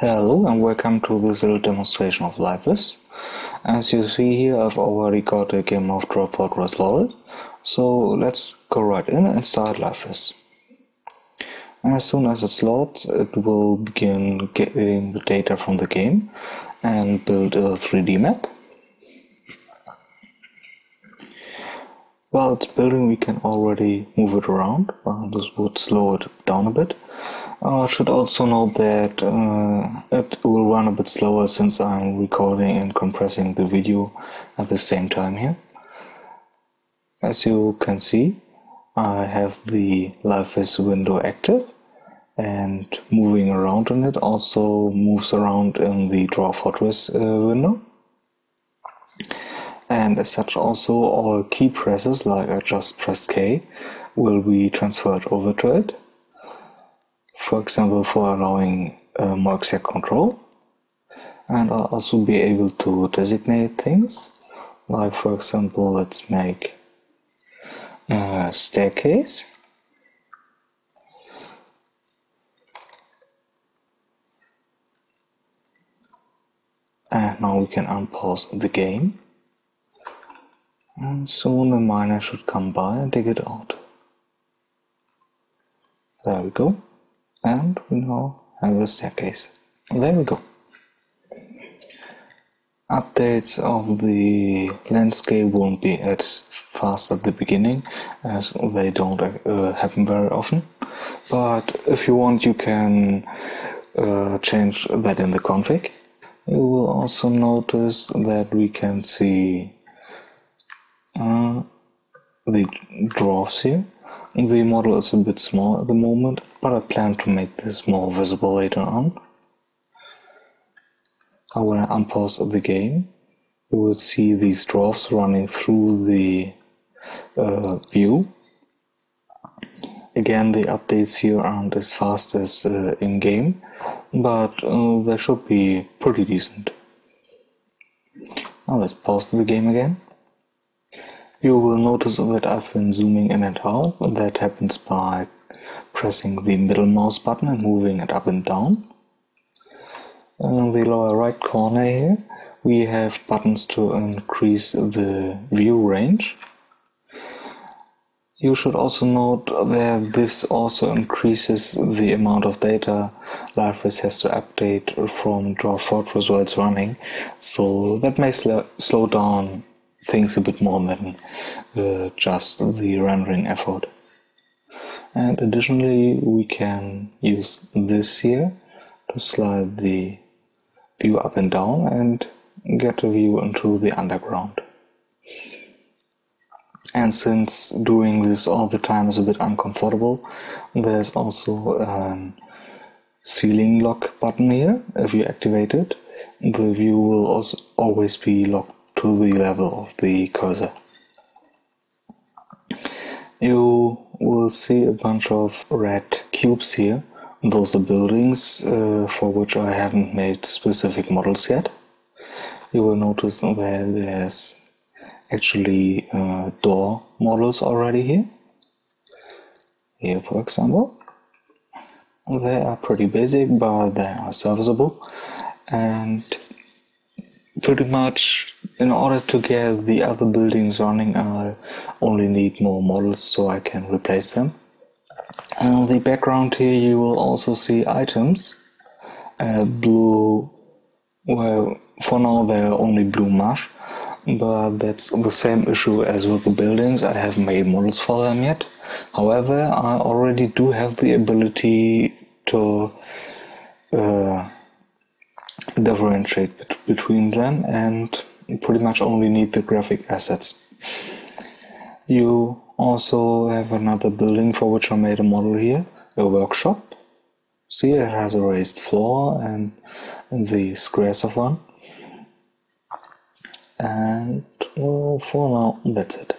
Hello and welcome to this little demonstration of Lifevis. As you see here I've already got a game of Fortress loaded, so let's go right in and start Lifevis. As soon as it's loaded it will begin getting the data from the game and build a 3D map. While it's building we can already move it around, this would slow it down a bit I should also note that uh, it will run a bit slower since I'm recording and compressing the video at the same time here. As you can see, I have the Lifevis window active and moving around in it also moves around in the Dwarf Fortress uh, window. And as such also all key presses, like I just pressed K, will be transferred over to it for example for allowing uh, more exact control and I'll also be able to designate things. Like for example let's make a staircase. And now we can unpause the game. And soon a miner should come by and dig it out. There we go and we now have a staircase. There we go. Updates of the landscape won't be as fast at the beginning as they don't uh, happen very often. But if you want, you can uh, change that in the config. You will also notice that we can see uh, the dwarfs here. The model is a bit small at the moment, but I plan to make this more visible later on. Now when I unpause the game, you will see these dwarfs running through the uh, view. Again, the updates here aren't as fast as uh, in-game, but uh, they should be pretty decent. Now let's pause the game again. You will notice that I've been zooming in and out. That happens by pressing the middle mouse button and moving it up and down. In the lower right corner here, we have buttons to increase the view range. You should also note that this also increases the amount of data Lifevis has to update from Dwarf Fortress while it's running, so that may sl slow down things a bit more than uh, just the rendering effort. And additionally we can use this here to slide the view up and down and get a view into the underground. And since doing this all the time is a bit uncomfortable there's also a ceiling lock button here. If you activate it the view will also always be locked to the level of the cursor you will see a bunch of red cubes here. Those are buildings uh, for which I haven't made specific models yet. You will notice that there's actually uh, door models already here. Here, for example. They are pretty basic, but they are serviceable. And pretty much in order to get the other buildings running I only need more models so I can replace them. On the background here you will also see items. Uh, blue, well for now they're only blue mush, but that's the same issue as with the buildings, I haven't made models for them yet. However, I already do have the ability to uh, differentiate between them and pretty much only need the graphic assets. You also have another building for which I made a model here, a workshop. See, it has a raised floor and the squares of one. And well, for now, that's it.